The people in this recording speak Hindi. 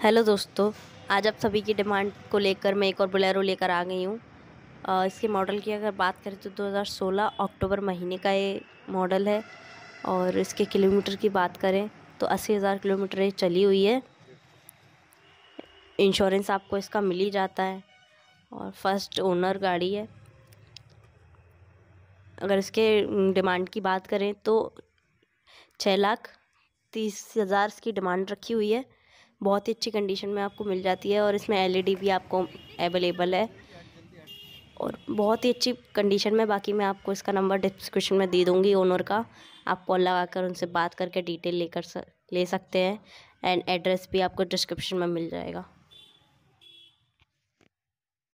हेलो दोस्तों, आज आप सभी की डिमांड को लेकर मैं एक और बोलेरो लेकर आ गई हूँ। इसके मॉडल की अगर बात करें तो 2016 अक्टूबर महीने का ये मॉडल है और इसके किलोमीटर की बात करें तो अस्सी हज़ार किलोमीटर ये चली हुई है। इंश्योरेंस आपको इसका मिल ही जाता है और फ़र्स्ट ओनर गाड़ी है। अगर इसके डिमांड की बात करें तो छः लाख तीस हज़ार इसकी डिमांड रखी हुई है। बहुत ही अच्छी कंडीशन में आपको मिल जाती है और इसमें एलईडी भी आपको अवेलेबल है। और बहुत ही अच्छी कंडीशन में बाकी मैं आपको इसका नंबर डिस्क्रिप्शन में दे दूँगी ओनर का। आप कॉल लगा कर उनसे बात करके डिटेल लेकर ले सकते हैं। एंड एड्रेस भी आपको डिस्क्रिप्शन में मिल जाएगा।